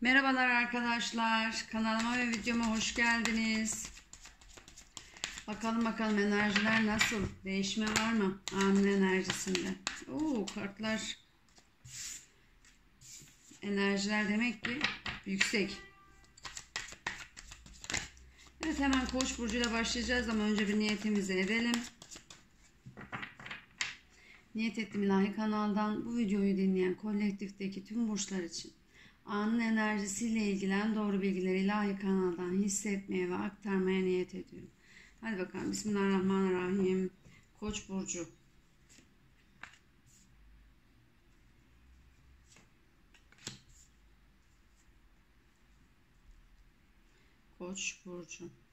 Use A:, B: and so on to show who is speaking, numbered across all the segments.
A: Merhabalar arkadaşlar. Kanalıma ve videoma hoş geldiniz. Bakalım bakalım enerjiler nasıl? Değişme var mı? Anın enerjisinde. Oo kartlar. Enerjiler demek ki yüksek. Evet hemen Koç burcuyla başlayacağız ama önce bir niyetimizi edelim. Niyet ettim ilahi kanaldan bu videoyu dinleyen kolektifteki tüm burçlar için anın enerjisiyle ilgilen doğru bilgileri ilahi kanaldan hissetmeye ve aktarmaya niyet ediyorum. Hadi bakalım Bismillahirrahmanirrahim. Koç burcu. Koç burcu.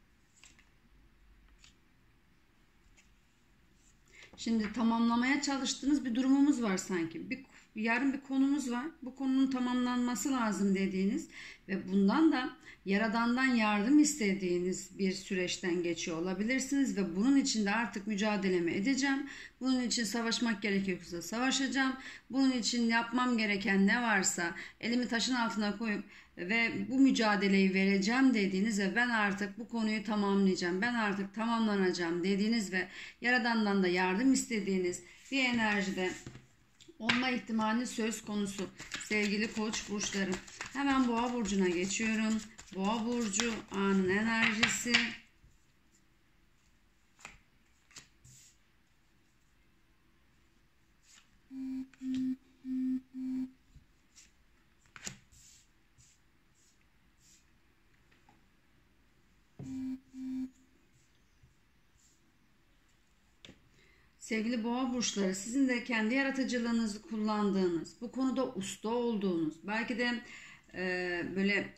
A: Şimdi tamamlamaya çalıştığınız bir durumumuz var sanki. Bir yarın bir konumuz var. Bu konunun tamamlanması lazım dediğiniz ve bundan da yaradandan yardım istediğiniz bir süreçten geçiyor olabilirsiniz ve bunun için de artık mücadelemi edeceğim. Bunun için savaşmak gerekiyorsa savaşacağım. Bunun için yapmam gereken ne varsa elimi taşın altına koyup ve bu mücadeleyi vereceğim dediğiniz ve ben artık bu konuyu tamamlayacağım. Ben artık tamamlanacağım dediğiniz ve yaradandan da yardım istediğiniz bir enerjide olma ihtimali söz konusu. Sevgili koç burçları. Hemen boğa burcuna geçiyorum. Boğa burcu anın enerjisi. Sevgili boğa burçları sizin de kendi yaratıcılığınızı kullandığınız, bu konuda usta olduğunuz, belki de e, böyle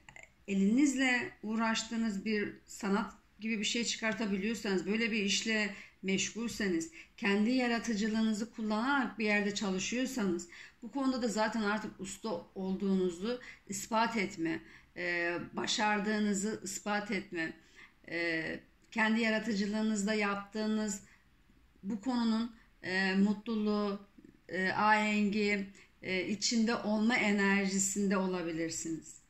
A: elinizle uğraştığınız bir sanat gibi bir şey çıkartabiliyorsanız, böyle bir işle meşgulseniz, kendi yaratıcılığınızı kullanarak bir yerde çalışıyorsanız, bu konuda da zaten artık usta olduğunuzu ispat etme, e, başardığınızı ispat etme, e, kendi yaratıcılığınızda yaptığınız bu konunun e, mutluluğu, e, ahengi, e, içinde olma enerjisinde olabilirsiniz.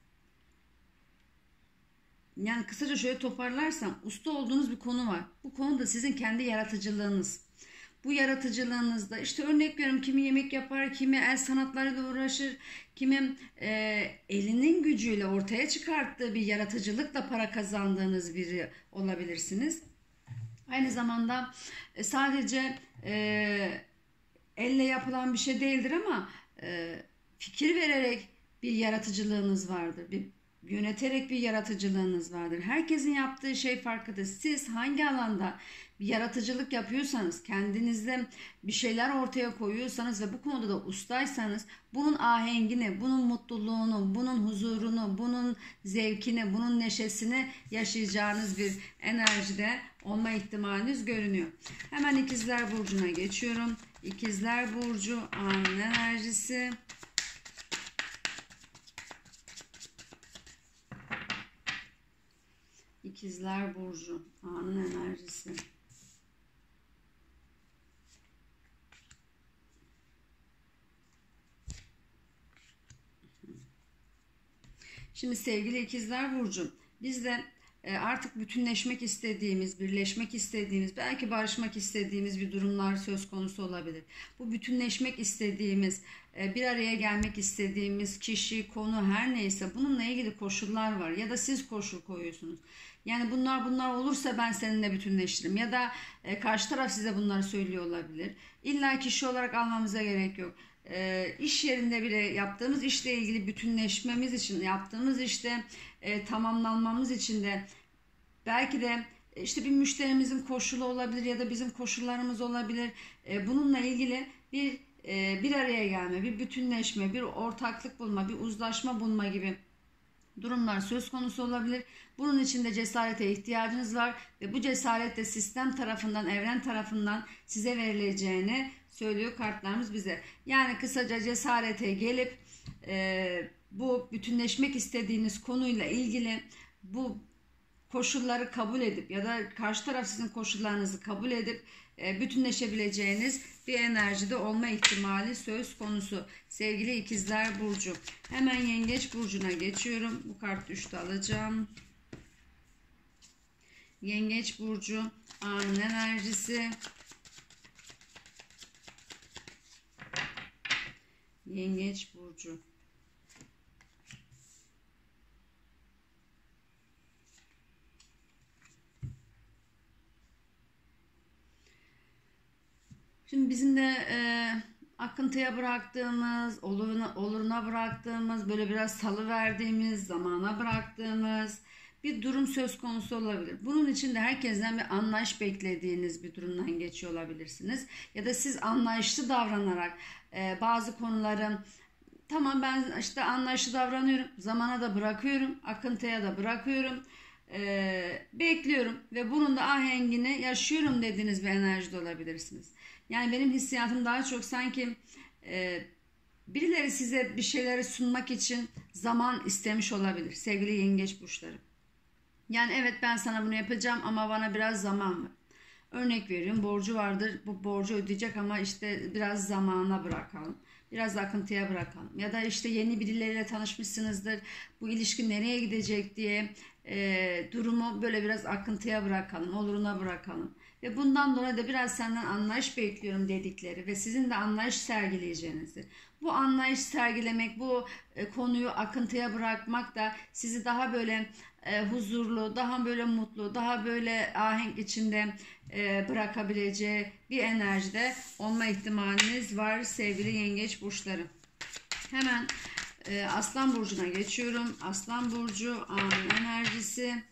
A: Yani kısaca şöyle toparlarsam usta olduğunuz bir konu var. Bu konu da sizin kendi yaratıcılığınız. Bu yaratıcılığınızda işte örnek veriyorum kimi yemek yapar, kimi el sanatlarıyla uğraşır, kimi e, elinin gücüyle ortaya çıkarttığı bir yaratıcılıkla para kazandığınız biri olabilirsiniz. Aynı zamanda e, sadece e, elle yapılan bir şey değildir ama e, fikir vererek bir yaratıcılığınız vardır. Bir yöneterek bir yaratıcılığınız vardır. Herkesin yaptığı şey farklıdır. Siz hangi alanda bir yaratıcılık yapıyorsanız, kendinizde bir şeyler ortaya koyuyorsanız ve bu konuda da ustaysanız bunun ahengini, bunun mutluluğunu, bunun huzurunu, bunun zevkini, bunun neşesini yaşayacağınız bir enerjide olma ihtimaliniz görünüyor. Hemen ikizler burcuna geçiyorum. İkizler burcu anın enerjisi. İkizler burcu anın enerjisi. Şimdi sevgili ikizler burcu biz de e, artık bütünleşmek istediğimiz, birleşmek istediğimiz, belki barışmak istediğimiz bir durumlar söz konusu olabilir. Bu bütünleşmek istediğimiz, e, bir araya gelmek istediğimiz kişi, konu her neyse bununla ilgili koşullar var ya da siz koşul koyuyorsunuz. Yani bunlar bunlar olursa ben seninle bütünleşirim ya da e, karşı taraf size bunları söylüyor olabilir. İlla kişi olarak almamıza gerek yok. E, iş yerinde bile yaptığımız işle ilgili bütünleşmemiz için yaptığımız işte e, tamamlanmamız için de belki de e, işte bir müşterimizin koşulu olabilir ya da bizim koşullarımız olabilir. E, bununla ilgili bir e, bir araya gelme, bir bütünleşme, bir ortaklık bulma, bir uzlaşma bulma gibi durumlar söz konusu olabilir. Bunun için de cesarete ihtiyacınız var ve bu cesaret de sistem tarafından, evren tarafından size verileceğini söylüyor kartlarımız bize. Yani kısaca cesarete gelip e, bu bütünleşmek istediğiniz konuyla ilgili bu koşulları kabul edip ya da karşı taraf sizin koşullarınızı kabul edip e, bütünleşebileceğiniz bir enerjide olma ihtimali söz konusu. Sevgili ikizler burcu. Hemen yengeç burcuna geçiyorum. Bu kart düştü alacağım. Yengeç burcu anın enerjisi. Yengeç burcu. Şimdi bizim de e, akıntıya bıraktığımız, oluruna, oluruna bıraktığımız, böyle biraz salı verdiğimiz, zamana bıraktığımız bir durum söz konusu olabilir. Bunun için de herkesten bir anlayış beklediğiniz bir durumdan geçiyor olabilirsiniz. Ya da siz anlayışlı davranarak e, bazı konuların tamam ben işte anlayışlı davranıyorum, zamana da bırakıyorum, akıntıya da bırakıyorum e, bekliyorum ve bunun da ahengini yaşıyorum dediğiniz bir enerjide olabilirsiniz. Yani benim hissiyatım daha çok sanki e, birileri size bir şeyleri sunmak için zaman istemiş olabilir sevgili yengeç burçları. Yani evet ben sana bunu yapacağım ama bana biraz zaman ver. Örnek veriyorum borcu vardır bu borcu ödeyecek ama işte biraz zamana bırakalım. Biraz akıntıya bırakalım. Ya da işte yeni birileriyle tanışmışsınızdır. Bu ilişki nereye gidecek diye e, durumu böyle biraz akıntıya bırakalım. Oluruna bırakalım. Ve bundan dolayı da biraz senden anlayış bekliyorum dedikleri ve sizin de anlayış sergileyeceğinizi. Bu anlayış sergilemek, bu e, konuyu akıntıya bırakmak da sizi daha böyle e, huzurlu, daha böyle mutlu, daha böyle ahenk içinde e, bırakabileceği bir enerjide olma ihtimaliniz var sevgili yengeç burçları. Hemen e, Aslan Burcu'na geçiyorum. Aslan Burcu anın enerjisi.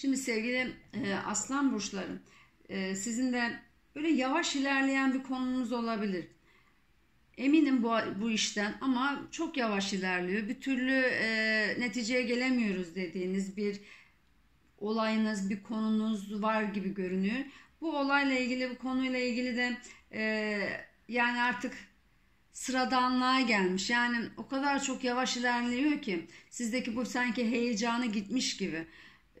A: Şimdi sevgili e, aslan burçları e, sizin de böyle yavaş ilerleyen bir konunuz olabilir. Eminim bu, bu işten ama çok yavaş ilerliyor. Bir türlü e, neticeye gelemiyoruz dediğiniz bir olayınız, bir konunuz var gibi görünüyor. Bu olayla ilgili, bu konuyla ilgili de e, yani artık sıradanlığa gelmiş. Yani o kadar çok yavaş ilerliyor ki sizdeki bu sanki heyecanı gitmiş gibi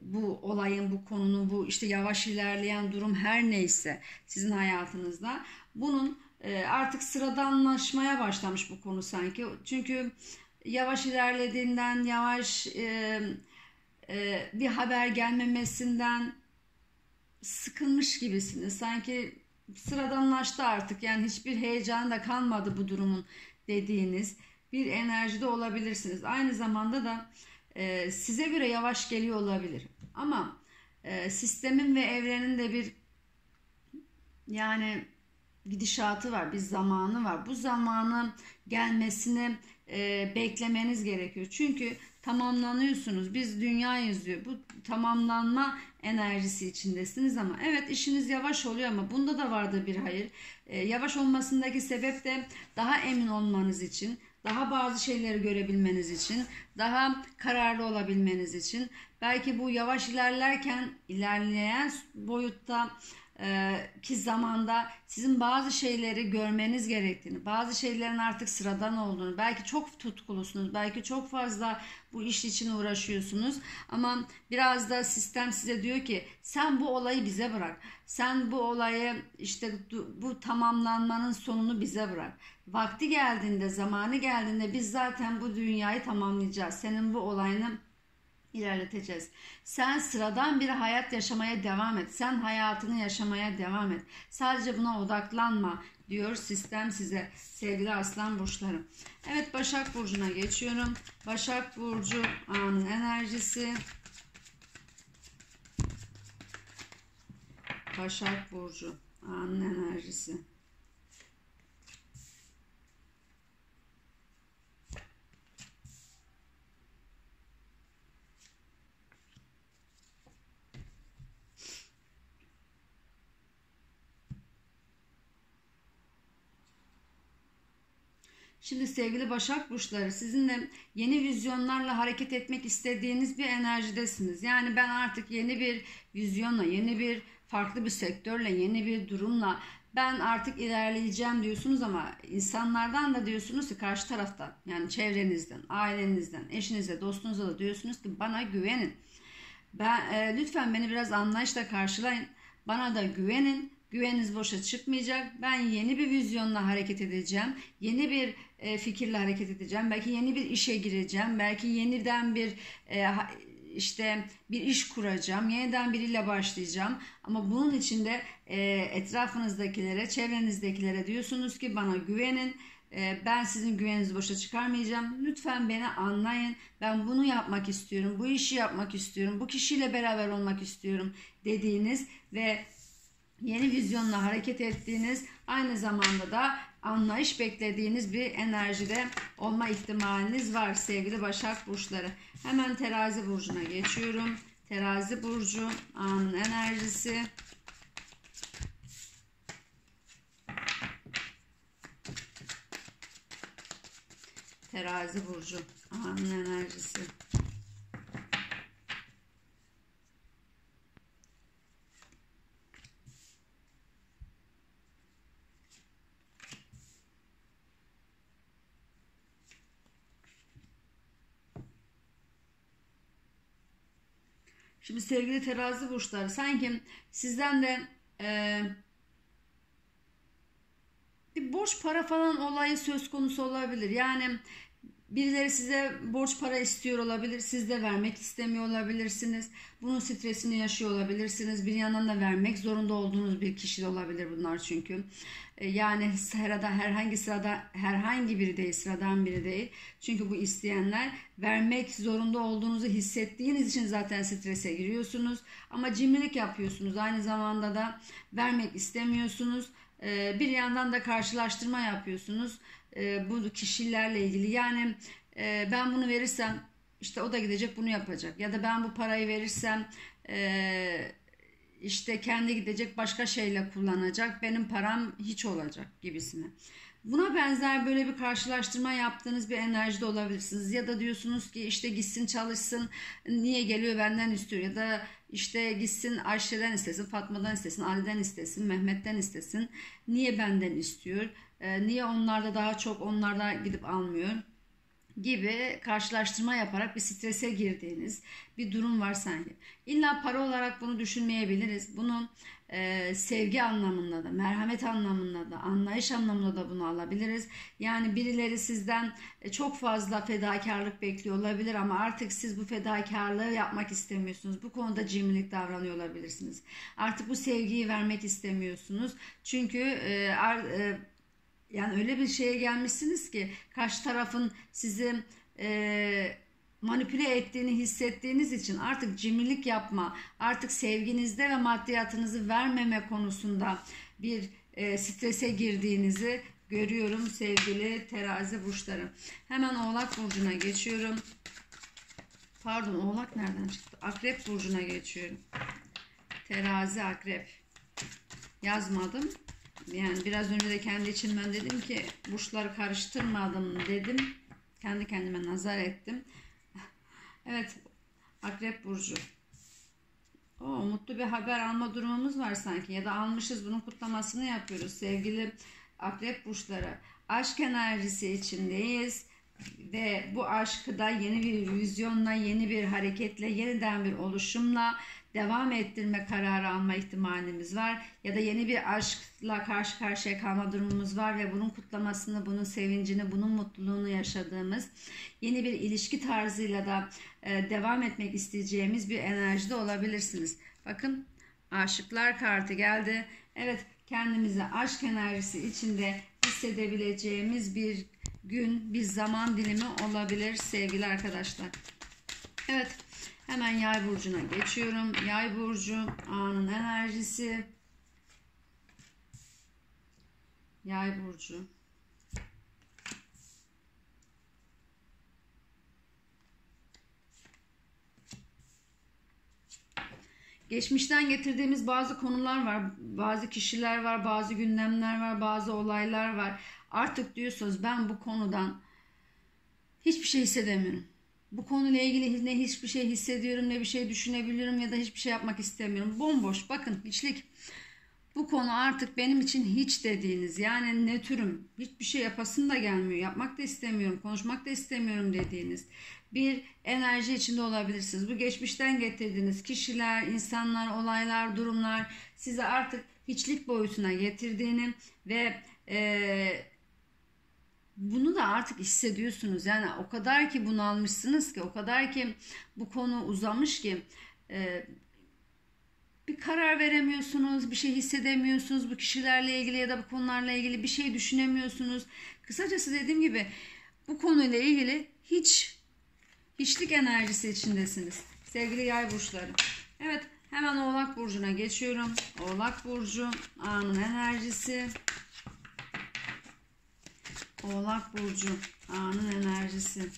A: bu olayın, bu konunun, bu işte yavaş ilerleyen durum her neyse sizin hayatınızda bunun e, artık sıradanlaşmaya başlamış bu konu sanki. Çünkü yavaş ilerlediğinden, yavaş e, e, bir haber gelmemesinden sıkılmış gibisiniz. Sanki sıradanlaştı artık. Yani hiçbir heyecan da kalmadı bu durumun dediğiniz bir enerjide olabilirsiniz. Aynı zamanda da e, size göre yavaş geliyor olabilir. Ama e, sistemin ve evrenin de bir yani gidişatı var, bir zamanı var. Bu zamanın gelmesini e, beklemeniz gerekiyor. Çünkü tamamlanıyorsunuz. Biz dünya yazıyor. Bu tamamlanma enerjisi içindesiniz ama evet işiniz yavaş oluyor ama bunda da vardı bir hayır. E, yavaş olmasındaki sebep de daha emin olmanız için, daha bazı şeyleri görebilmeniz için, daha kararlı olabilmeniz için, belki bu yavaş ilerlerken ilerleyen boyutta ki zamanda sizin bazı şeyleri görmeniz gerektiğini, bazı şeylerin artık sıradan olduğunu, belki çok tutkulusunuz, belki çok fazla bu iş için uğraşıyorsunuz ama biraz da sistem size diyor ki sen bu olayı bize bırak. Sen bu olayı işte bu tamamlanmanın sonunu bize bırak. Vakti geldiğinde, zamanı geldiğinde biz zaten bu dünyayı tamamlayacağız. Senin bu olayını ilerleteceğiz. Sen sıradan bir hayat yaşamaya devam et. Sen hayatını yaşamaya devam et. Sadece buna odaklanma diyor sistem size sevgili aslan burçlarım. Evet Başak Burcu'na geçiyorum. Başak Burcu anın enerjisi. Başak Burcu anın enerjisi. Şimdi sevgili Başak Burçları sizinle yeni vizyonlarla hareket etmek istediğiniz bir enerjidesiniz. Yani ben artık yeni bir vizyonla, yeni bir farklı bir sektörle, yeni bir durumla ben artık ilerleyeceğim diyorsunuz ama insanlardan da diyorsunuz ki karşı taraftan yani çevrenizden, ailenizden, eşinize, dostunuza da diyorsunuz ki bana güvenin. Ben e, lütfen beni biraz anlayışla karşılayın. Bana da güvenin. Güveniniz boşa çıkmayacak. Ben yeni bir vizyonla hareket edeceğim. Yeni bir e, fikirle hareket edeceğim. Belki yeni bir işe gireceğim. Belki yeniden bir e, işte bir iş kuracağım, yeniden biriyle başlayacağım. Ama bunun için de e, etrafınızdakilere, çevrenizdekilere diyorsunuz ki bana güvenin. Ben sizin güveninizi boşa çıkarmayacağım. Lütfen beni anlayın. Ben bunu yapmak istiyorum, bu işi yapmak istiyorum, bu kişiyle beraber olmak istiyorum dediğiniz ve yeni vizyonla hareket ettiğiniz aynı zamanda da anlayış beklediğiniz bir enerjide olma ihtimaliniz var sevgili Başak Burçları. Hemen terazi burcuna geçiyorum. Terazi burcu anın enerjisi. Terazi burcu anın enerjisi. Şimdi sevgili terazi burçları sanki sizden de e, bir borç para falan olayı söz konusu olabilir. Yani birileri size borç para istiyor olabilir. Siz de vermek istemiyor olabilirsiniz. Bunun stresini yaşıyor olabilirsiniz. Bir yandan da vermek zorunda olduğunuz bir kişi de olabilir bunlar çünkü. E, yani sırada herhangi sırada herhangi biri değil sıradan biri değil. Çünkü bu isteyenler vermek zorunda olduğunuzu hissettiğiniz için zaten strese giriyorsunuz. Ama cimrilik yapıyorsunuz. Aynı zamanda da vermek istemiyorsunuz. E, bir yandan da karşılaştırma yapıyorsunuz e, bu kişilerle ilgili. Yani ben bunu verirsem işte o da gidecek bunu yapacak. Ya da ben bu parayı verirsem işte kendi gidecek başka şeyle kullanacak benim param hiç olacak gibisine. Buna benzer böyle bir karşılaştırma yaptığınız bir enerjide olabilirsiniz. Ya da diyorsunuz ki işte gitsin çalışsın niye geliyor benden istiyor ya da işte gitsin Ayşe'den istesin, Fatma'dan istesin, Ali'den istesin, Mehmet'ten istesin. Niye benden istiyor? Ee, niye onlarda daha çok onlarda gidip almıyor? Gibi karşılaştırma yaparak bir strese girdiğiniz bir durum var sanki. İlla para olarak bunu düşünmeyebiliriz. Bunun e, sevgi anlamında da, merhamet anlamında da, anlayış anlamında da bunu alabiliriz. Yani birileri sizden e, çok fazla fedakarlık bekliyor olabilir ama artık siz bu fedakarlığı yapmak istemiyorsunuz. Bu konuda cimrilik davranıyor olabilirsiniz. Artık bu sevgiyi vermek istemiyorsunuz. Çünkü e, e, yani öyle bir şeye gelmişsiniz ki karşı tarafın sizi e, manipüle ettiğini hissettiğiniz için artık cimrilik yapma, artık sevginizde ve maddiyatınızı vermeme konusunda bir e, strese girdiğinizi görüyorum sevgili terazi burçları. Hemen oğlak burcuna geçiyorum. Pardon oğlak nereden çıktı? Akrep burcuna geçiyorum. Terazi akrep. Yazmadım. Yani biraz önce de kendi içimden dedim ki burçları karıştırmadım dedim. Kendi kendime nazar ettim. evet Akrep Burcu. O mutlu bir haber alma durumumuz var sanki ya da almışız bunun kutlamasını yapıyoruz sevgili Akrep Burçları. Aşk enerjisi içindeyiz ve bu aşkı da yeni bir vizyonla, yeni bir hareketle, yeniden bir oluşumla devam ettirme kararı alma ihtimalimiz var. Ya da yeni bir aşkla karşı karşıya kalma durumumuz var ve bunun kutlamasını, bunun sevincini, bunun mutluluğunu yaşadığımız yeni bir ilişki tarzıyla da e, devam etmek isteyeceğimiz bir enerjide olabilirsiniz. Bakın aşıklar kartı geldi. Evet kendimizi aşk enerjisi içinde hissedebileceğimiz bir gün, bir zaman dilimi olabilir sevgili arkadaşlar. Evet Hemen yay burcuna geçiyorum. Yay burcu anın enerjisi. Yay burcu. Geçmişten getirdiğimiz bazı konular var, bazı kişiler var, bazı gündemler var, bazı olaylar var. Artık diyorsunuz ben bu konudan hiçbir şey hissedemiyorum. Bu konuyla ilgili ne hiçbir şey hissediyorum ne bir şey düşünebiliyorum ya da hiçbir şey yapmak istemiyorum. Bomboş bakın hiçlik. Bu konu artık benim için hiç dediğiniz yani ne türüm hiçbir şey yapasım da gelmiyor yapmak da istemiyorum konuşmak da istemiyorum dediğiniz bir enerji içinde olabilirsiniz. Bu geçmişten getirdiğiniz kişiler, insanlar, olaylar, durumlar size artık hiçlik boyutuna getirdiğini ve e, bunu da artık hissediyorsunuz. Yani o kadar ki bunu almışsınız ki, o kadar ki bu konu uzamış ki e, bir karar veremiyorsunuz, bir şey hissedemiyorsunuz bu kişilerle ilgili ya da bu konularla ilgili bir şey düşünemiyorsunuz. Kısacası dediğim gibi bu konuyla ilgili hiç hiçlik enerjisi içindesiniz. Sevgili yay burçları. Evet hemen Oğlak Burcu'na geçiyorum. Oğlak Burcu anın enerjisi. Oğlak Burcu anın enerjisi.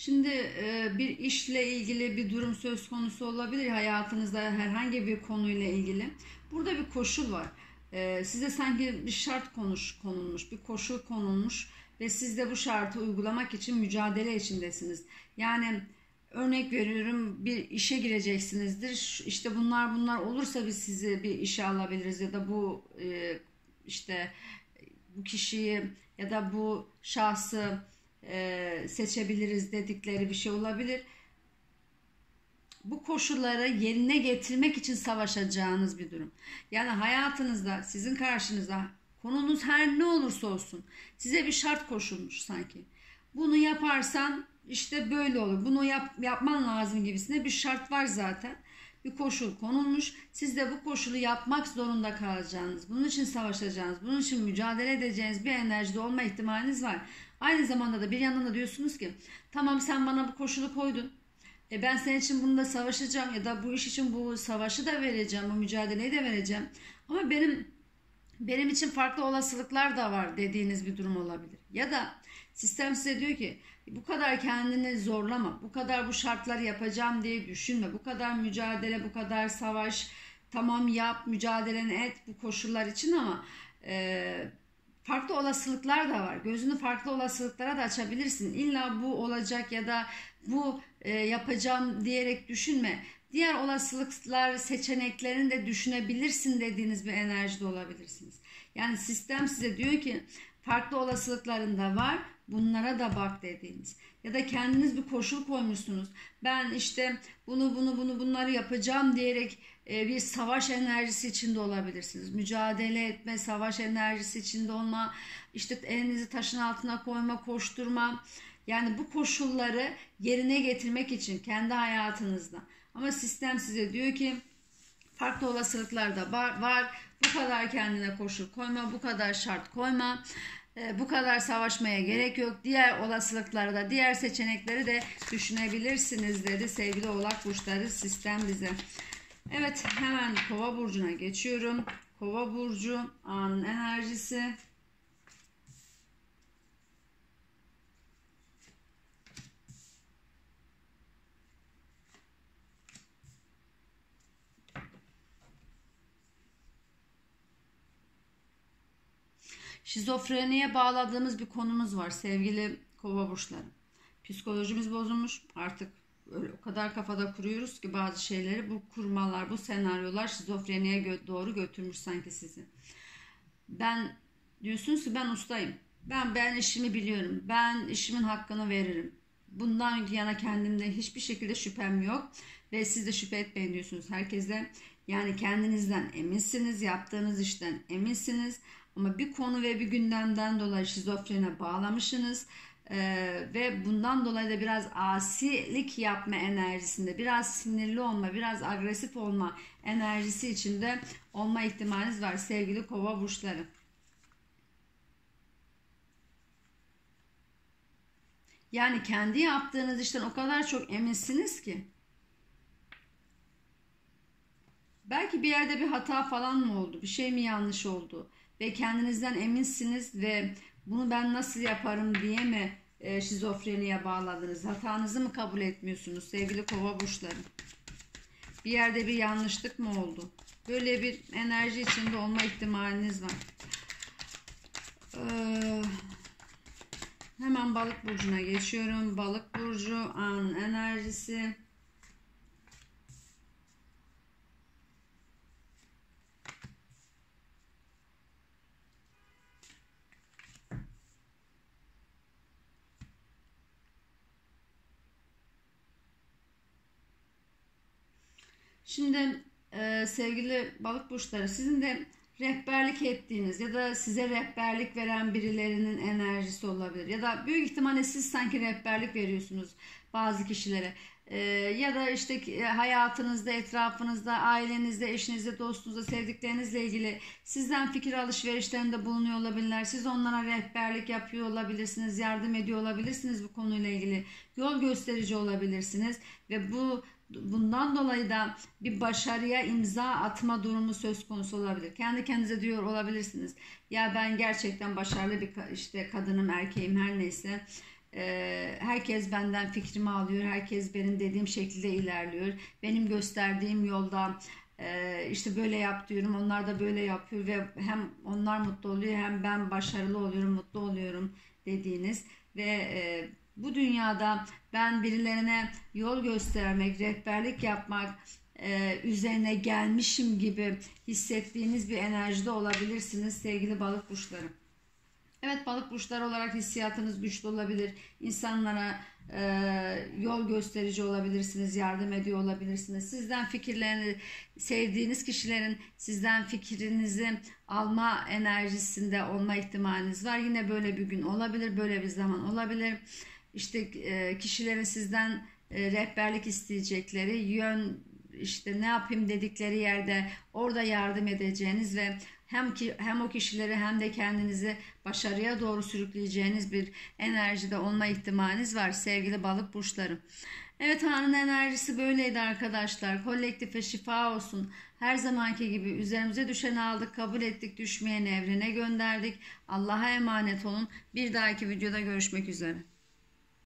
A: Şimdi e, bir işle ilgili bir durum söz konusu olabilir hayatınızda herhangi bir konuyla ilgili. Burada bir koşul var. E, size sanki bir şart konuş konulmuş, bir koşul konulmuş ve siz de bu şartı uygulamak için mücadele içindesiniz. Yani örnek veriyorum bir işe gireceksinizdir. İşte bunlar bunlar olursa biz sizi bir işe alabiliriz ya da bu e, işte bu kişiyi ya da bu şahsı e, seçebiliriz dedikleri bir şey olabilir. Bu koşulları yerine getirmek için savaşacağınız bir durum. Yani hayatınızda sizin karşınıza konunuz her ne olursa olsun size bir şart koşulmuş sanki. Bunu yaparsan işte böyle olur. Bunu yap, yapman lazım gibisine bir şart var zaten. Bir koşul konulmuş. Siz de bu koşulu yapmak zorunda kalacağınız, bunun için savaşacağınız, bunun için mücadele edeceğiniz bir enerjide olma ihtimaliniz var. Aynı zamanda da bir yandan da diyorsunuz ki tamam sen bana bu koşulu koydun. E ben senin için bunu da savaşacağım ya da bu iş için bu savaşı da vereceğim, bu mücadeleyi de vereceğim. Ama benim benim için farklı olasılıklar da var dediğiniz bir durum olabilir. Ya da sistem size diyor ki bu kadar kendini zorlama, bu kadar bu şartları yapacağım diye düşünme, bu kadar mücadele, bu kadar savaş, tamam yap, mücadeleni et bu koşullar için ama e, farklı olasılıklar da var. Gözünü farklı olasılıklara da açabilirsin. İlla bu olacak ya da bu e, yapacağım diyerek düşünme. Diğer olasılıklar seçeneklerini de düşünebilirsin dediğiniz bir enerjide olabilirsiniz. Yani sistem size diyor ki farklı olasılıkların da var. Bunlara da bak dediğiniz. Ya da kendiniz bir koşul koymuşsunuz. Ben işte bunu bunu bunu bunları yapacağım diyerek bir savaş enerjisi içinde olabilirsiniz. Mücadele etme, savaş enerjisi içinde olma, işte elinizi taşın altına koyma, koşturma. Yani bu koşulları yerine getirmek için kendi hayatınızda. Ama sistem size diyor ki farklı olasılıklar da var. var. Bu kadar kendine koşul koyma, bu kadar şart koyma. E, bu kadar savaşmaya gerek yok. Diğer olasılıkları da, diğer seçenekleri de düşünebilirsiniz dedi sevgili oğlak burçları sistem bize. Evet hemen kova burcuna geçiyorum. Kova burcu anın enerjisi. Şizofreniye bağladığımız bir konumuz var sevgili kova burçları. Psikolojimiz bozulmuş artık öyle o kadar kafada kuruyoruz ki bazı şeyleri bu kurmalar, bu senaryolar şizofreniye gö- doğru götürmüş sanki sizi. Ben diyorsunuz ki ben ustayım. Ben ben işimi biliyorum. Ben işimin hakkını veririm. Bundan yana kendimde hiçbir şekilde şüphem yok ve siz de şüphe etmeyin diyorsunuz herkese. Yani kendinizden eminsiniz, yaptığınız işten eminsiniz ama bir konu ve bir gündemden dolayı şizofrene bağlamışsınız ee, ve bundan dolayı da biraz asilik yapma enerjisinde, biraz sinirli olma, biraz agresif olma enerjisi içinde olma ihtimaliniz var sevgili kova burçları. Yani kendi yaptığınız işten o kadar çok eminsiniz ki Belki bir yerde bir hata falan mı oldu? Bir şey mi yanlış oldu? Ve kendinizden eminsiniz ve bunu ben nasıl yaparım diye mi e, şizofreniye bağladınız? Hatanızı mı kabul etmiyorsunuz sevgili kova burçları? Bir yerde bir yanlışlık mı oldu? Böyle bir enerji içinde olma ihtimaliniz var. Ee, hemen balık burcuna geçiyorum. Balık burcu an enerjisi. Şimdi e, sevgili balık burçları sizin de rehberlik ettiğiniz ya da size rehberlik veren birilerinin enerjisi olabilir. Ya da büyük ihtimalle siz sanki rehberlik veriyorsunuz bazı kişilere. Ee, ya da işte e, hayatınızda, etrafınızda, ailenizde, eşinizde, dostunuzda, sevdiklerinizle ilgili sizden fikir alışverişlerinde bulunuyor olabilirler. Siz onlara rehberlik yapıyor olabilirsiniz, yardım ediyor olabilirsiniz bu konuyla ilgili. Yol gösterici olabilirsiniz ve bu bundan dolayı da bir başarıya imza atma durumu söz konusu olabilir. Kendi kendinize diyor olabilirsiniz. Ya ben gerçekten başarılı bir işte kadınım, erkeğim her neyse. Ee, herkes benden fikrimi alıyor. Herkes benim dediğim şekilde ilerliyor. Benim gösterdiğim yolda e, işte böyle yap diyorum. Onlar da böyle yapıyor ve hem onlar mutlu oluyor hem ben başarılı oluyorum, mutlu oluyorum dediğiniz ve e, bu dünyada ben birilerine yol göstermek, rehberlik yapmak e, üzerine gelmişim gibi hissettiğiniz bir enerjide olabilirsiniz sevgili balık burçları. Evet balık burçları olarak hissiyatınız güçlü olabilir. İnsanlara e, yol gösterici olabilirsiniz, yardım ediyor olabilirsiniz. Sizden fikirlerini, sevdiğiniz kişilerin sizden fikrinizi alma enerjisinde olma ihtimaliniz var. Yine böyle bir gün olabilir, böyle bir zaman olabilir işte e, kişilerin sizden e, rehberlik isteyecekleri yön işte ne yapayım dedikleri yerde orada yardım edeceğiniz ve hem ki hem o kişileri hem de kendinizi başarıya doğru sürükleyeceğiniz bir enerjide olma ihtimaliniz var sevgili balık burçları. Evet Han'ın enerjisi böyleydi arkadaşlar. Kolektife şifa olsun. Her zamanki gibi üzerimize düşeni aldık, kabul ettik, düşmeyen evrene gönderdik. Allah'a emanet olun. Bir dahaki videoda görüşmek üzere.